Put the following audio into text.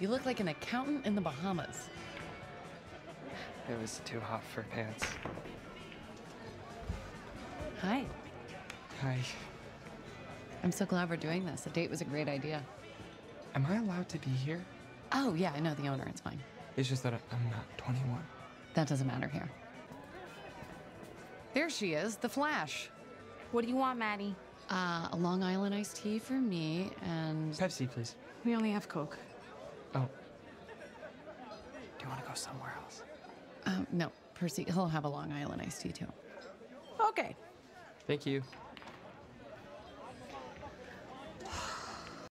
You look like an accountant in the Bahamas. It was too hot for pants. Hi. Hi. I'm so glad we're doing this. The date was a great idea. Am I allowed to be here? Oh, yeah, I know the owner. It's fine. It's just that I'm not 21. That doesn't matter here. There she is, the Flash. What do you want, Maddie? Uh, a Long Island iced tea for me, and Pepsi, please. We only have Coke. Oh. Do you want to go somewhere else? um, no, Percy. He'll have a Long Island iced tea too. Okay. Thank you.